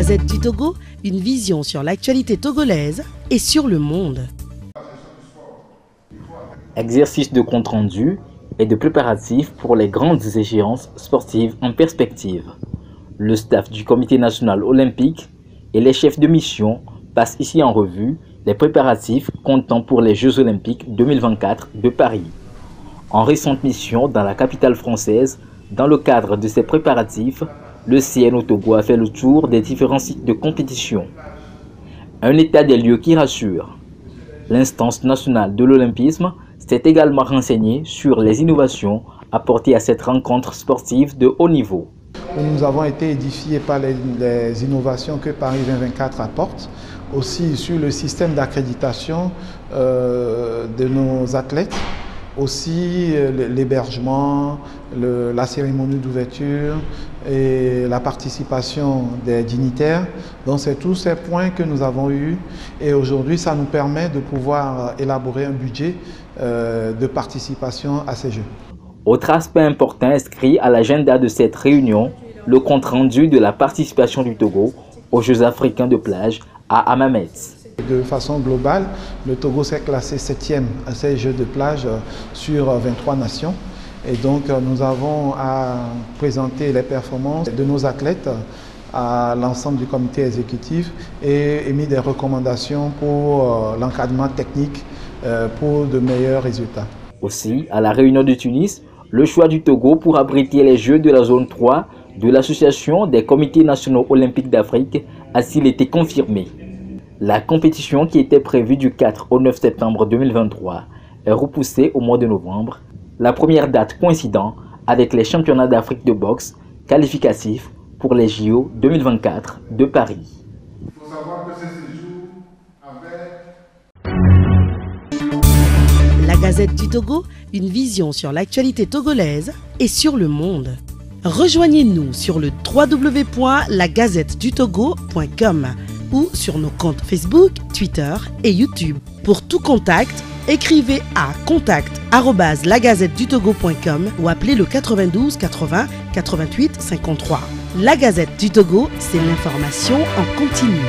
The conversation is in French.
Du Togo, une vision sur l'actualité togolaise et sur le monde. Exercice de compte-rendu et de préparatifs pour les grandes échéances sportives en perspective. Le staff du Comité national olympique et les chefs de mission passent ici en revue les préparatifs comptant pour les Jeux olympiques 2024 de Paris. En récente mission dans la capitale française, dans le cadre de ces préparatifs, le CN Togo a fait le tour des différents sites de compétition. Un état des lieux qui rassure. L'instance nationale de l'olympisme s'est également renseignée sur les innovations apportées à cette rencontre sportive de haut niveau. Nous avons été édifiés par les, innovations que Paris 2024 apporte, aussi sur le système d'accréditation euh, de nos athlètes aussi euh, l'hébergement, la cérémonie d'ouverture et la participation des dignitaires. Donc c'est tous ces points que nous avons eus et aujourd'hui ça nous permet de pouvoir élaborer un budget euh, de participation à ces Jeux. Autre aspect important inscrit à l'agenda de cette réunion, le compte-rendu de la participation du Togo aux Jeux africains de plage à Hammamet. De façon globale, le Togo s'est classé septième à ces Jeux de plage euh, sur 23 euh, nations. Et donc, euh, nous avons à présenter les performances de nos athlètes à l'ensemble du comité exécutif et émis des recommandations pour l'encadrement technique pour de meilleurs résultats. Aussi, à la réunion de Tunis, le choix du Togo pour abriter les Jeux de la zone 3 de l'Association des comités nationaux olympiques d'Afrique a-t-il été confirmé? La compétition qui était prévue du 4 au 9 septembre 2023 est repoussée au mois de novembre, la première date coïncidant avec les championnats d'Afrique de boxe qualificatifs pour les JO 2024 de Paris. La Gazette du Togo, une vision sur l'actualité togolaise et sur le monde. Rejoignez-nous sur le www.lagazettedutogo.com ou sur nos comptes Facebook, Twitter et YouTube. Pour tout contact, écrivez à contact@lagazettedutogo.com ou appelez le 92 80 88 53. La Gazette du Togo, c'est l'information en continu.